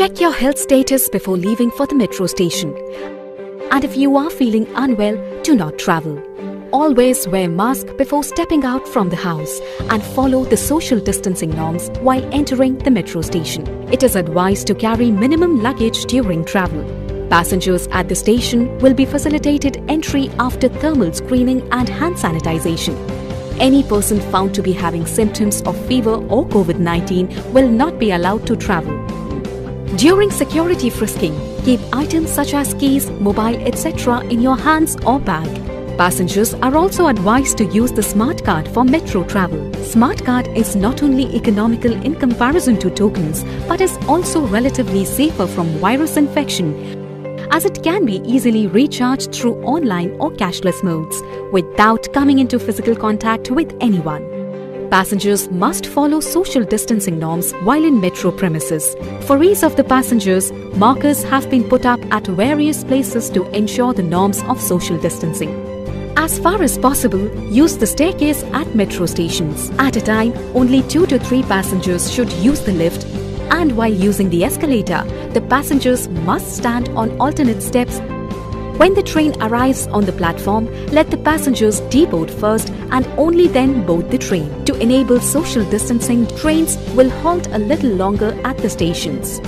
Check your health status before leaving for the metro station. And if you are feeling unwell, do not travel. Always wear mask before stepping out from the house and follow the social distancing norms while entering the metro station. It is advised to carry minimum luggage during travel. Passengers at the station will be facilitated entry after thermal screening and hand sanitization. Any person found to be having symptoms of fever or COVID-19 will not be allowed to travel. During security frisking, keep items such as keys, mobile, etc. in your hands or bag. Passengers are also advised to use the Smart Card for metro travel. Smart Card is not only economical in comparison to tokens, but is also relatively safer from virus infection as it can be easily recharged through online or cashless modes without coming into physical contact with anyone. Passengers must follow social distancing norms while in metro premises. For ease of the passengers, markers have been put up at various places to ensure the norms of social distancing. As far as possible, use the staircase at metro stations. At a time, only 2 to 3 passengers should use the lift and while using the escalator, the passengers must stand on alternate steps. When the train arrives on the platform, let the passengers deboard first and only then board the train. To enable social distancing, trains will halt a little longer at the stations.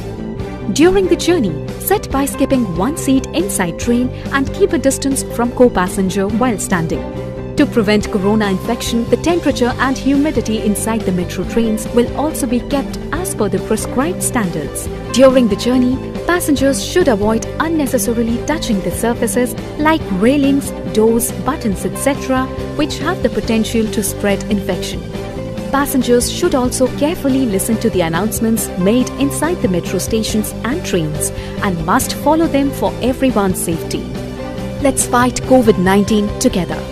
During the journey, sit by skipping one seat inside train and keep a distance from co-passenger while standing. To prevent corona infection, the temperature and humidity inside the metro trains will also be kept as per the prescribed standards. During the journey, passengers should avoid unnecessarily touching the surfaces like railings, doors, buttons, etc., which have the potential to spread infection. Passengers should also carefully listen to the announcements made inside the metro stations and trains and must follow them for everyone's safety. Let's fight COVID 19 together.